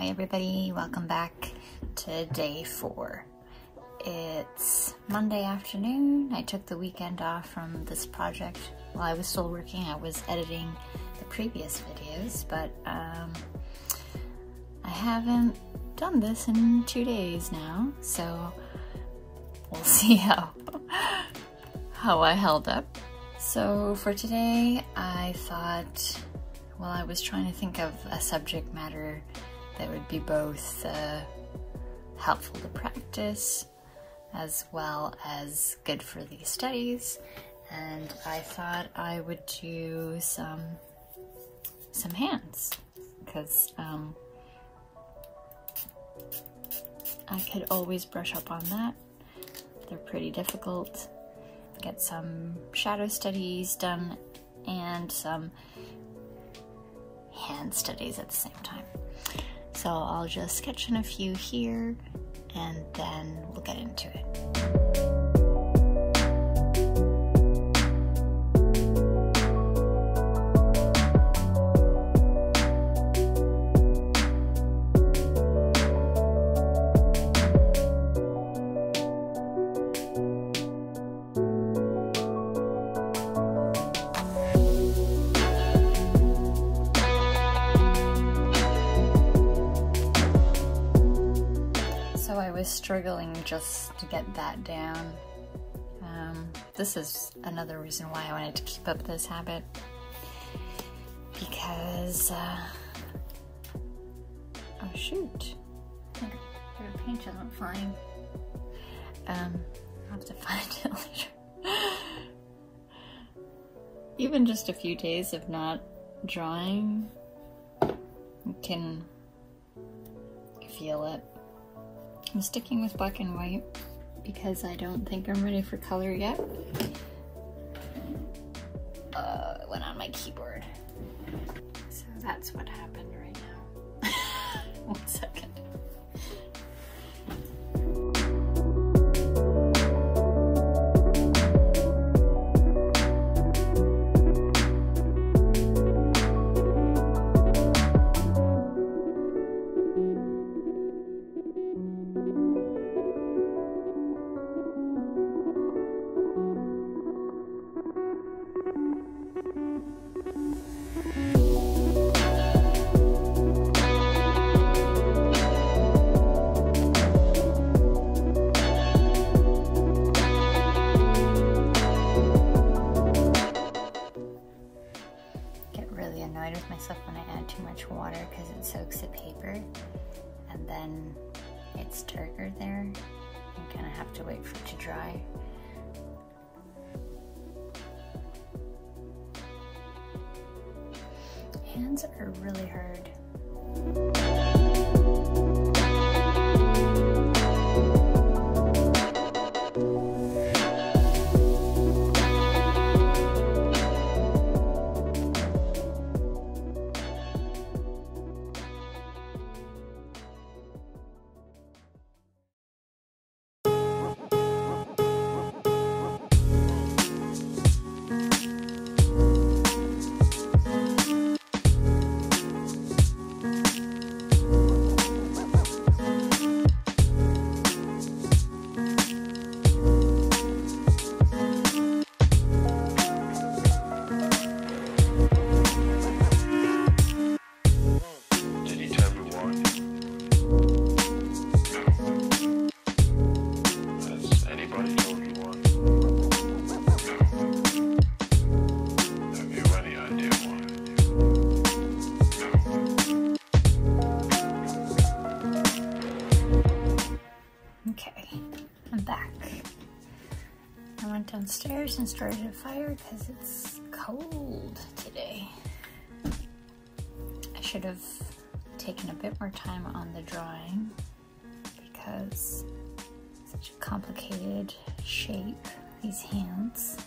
Hi everybody, welcome back to day four. It's Monday afternoon. I took the weekend off from this project. While I was still working, I was editing the previous videos, but um, I haven't done this in two days now, so we'll see how, how I held up. So for today, I thought, well, I was trying to think of a subject matter that would be both uh, helpful to practice as well as good for these studies. And I thought I would do some some hands because um, I could always brush up on that. They're pretty difficult. Get some shadow studies done and some hand studies at the same time. So I'll just sketch in a few here and then we'll get into it. Struggling just to get that down. Um, this is another reason why I wanted to keep up this habit because, uh, oh shoot, of paint isn't flying. Um, I'll have to find it later. Even just a few days of not drawing can feel it. I'm sticking with black and white because I don't think I'm ready for color yet. Uh, it went on my keyboard. So that's what happened Hands are really hard. Started a fire because it's cold today. I should have taken a bit more time on the drawing because such a complicated shape, these hands.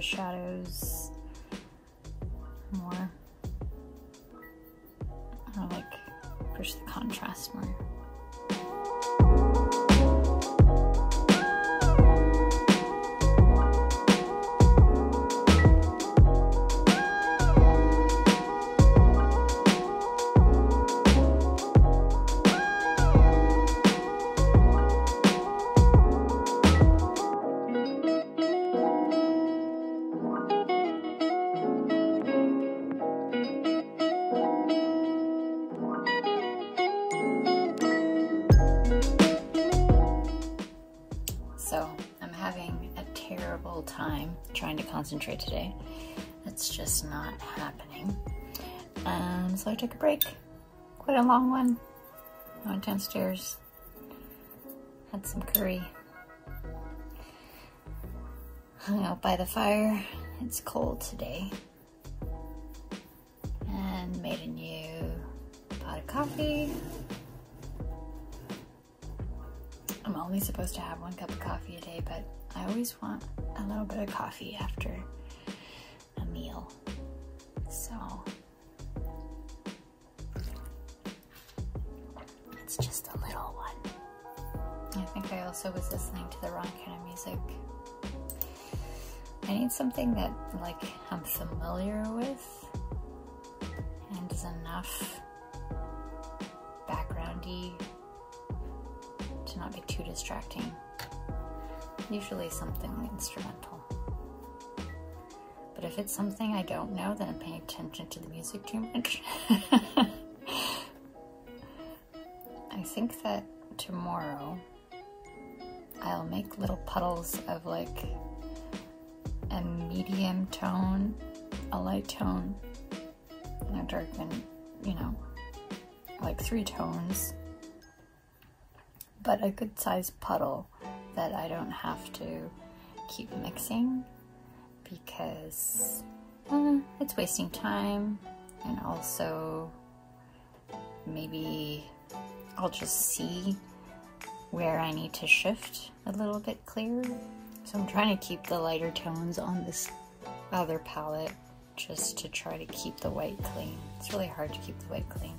Shadows So I'm having a terrible time trying to concentrate today. It's just not happening. And so I took a break, quite a long one. I went downstairs, had some curry, hung out by the fire. It's cold today. And made a new pot of coffee. I'm only supposed to have one cup of coffee a day, but I always want a little bit of coffee after a meal. So it's just a little one. I think I also was listening to the wrong kind of music. I need something that like I'm familiar with and is enough backgroundy not be too distracting. Usually something instrumental. But if it's something I don't know, then I'm paying attention to the music too much. I think that tomorrow I'll make little puddles of like a medium tone, a light tone, and a dark one, you know, like three tones but a good sized puddle that I don't have to keep mixing because uh, it's wasting time and also maybe I'll just see where I need to shift a little bit clearer. So I'm trying to keep the lighter tones on this other palette just to try to keep the white clean. It's really hard to keep the white clean.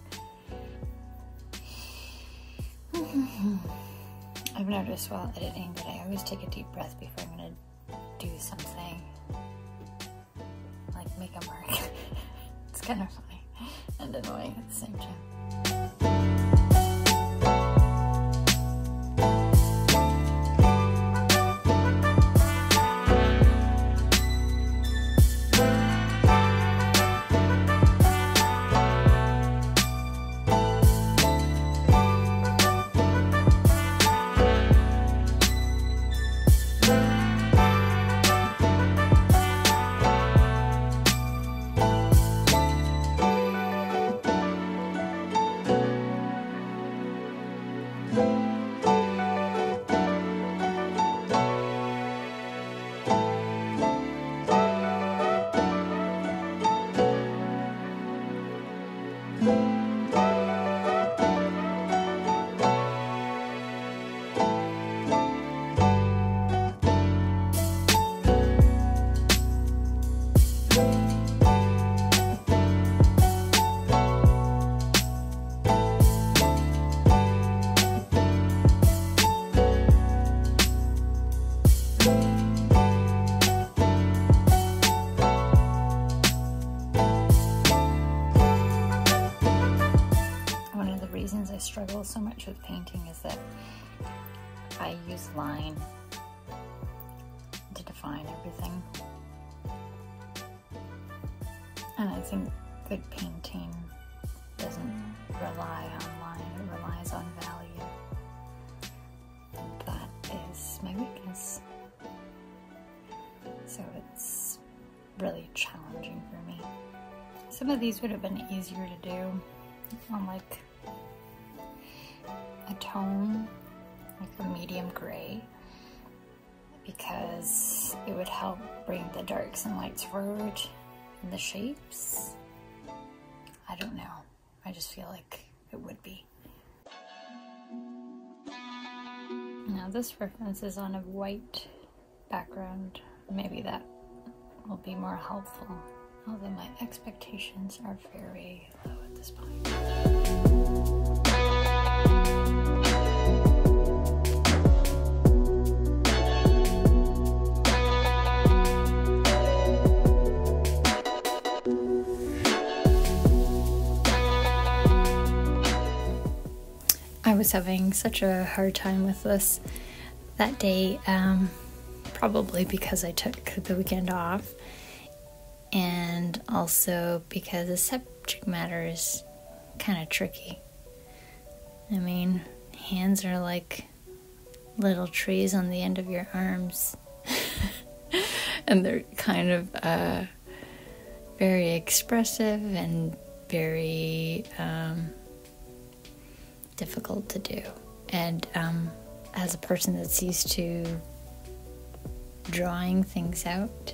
I've noticed while editing that I always take a deep breath before I'm gonna do something. Like make a mark. it's kind of funny and annoying at the same time. Some of these would have been easier to do on like a tone, like a medium gray, because it would help bring the darks and lights forward in the shapes. I don't know. I just feel like it would be. Now this reference is on a white background. Maybe that will be more helpful. Although my expectations are very low at this point. I was having such a hard time with this that day, um, probably because I took the weekend off, and also because the subject matter is kind of tricky. I mean, hands are like little trees on the end of your arms, and they're kind of uh, very expressive and very. Um, difficult to do. And um, as a person that's used to drawing things out,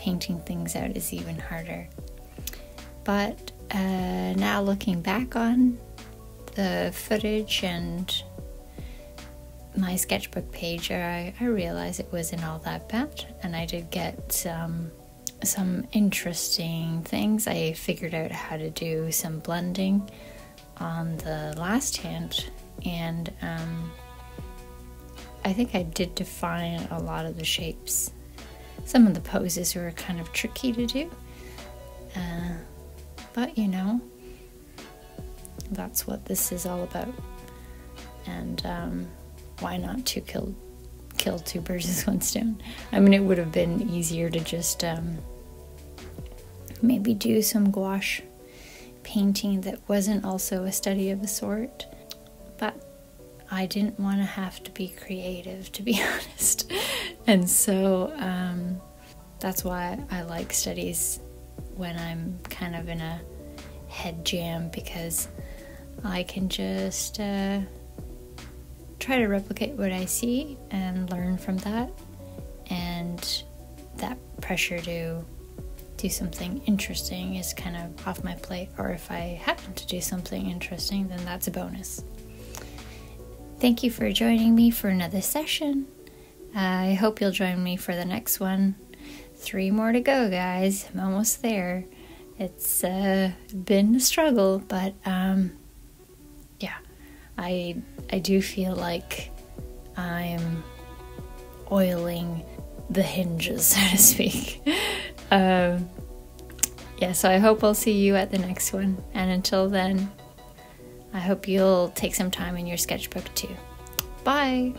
painting things out is even harder. But uh, now looking back on the footage and my sketchbook page, I, I it wasn't all that bad, and I did get some some interesting things. I figured out how to do some blending on the last hand, and um, I think I did define a lot of the shapes. Some of the poses were kind of tricky to do, uh, but you know, that's what this is all about. And um, why not to kill kill two birds with one stone? I mean, it would have been easier to just um, maybe do some gouache painting that wasn't also a study of a sort. But I didn't want to have to be creative, to be honest. and so um, that's why I like studies when I'm kind of in a head jam because I can just uh, try to replicate what I see and learn from that. And that pressure to do something interesting is kind of off my plate, or if I happen to do something interesting, then that's a bonus. Thank you for joining me for another session. I hope you'll join me for the next one. Three more to go, guys. I'm almost there. It's uh, been a struggle, but um, yeah, I I do feel like I'm oiling the hinges, so to speak. um, yeah, so I hope I'll see you at the next one. And until then, I hope you'll take some time in your sketchbook too. Bye.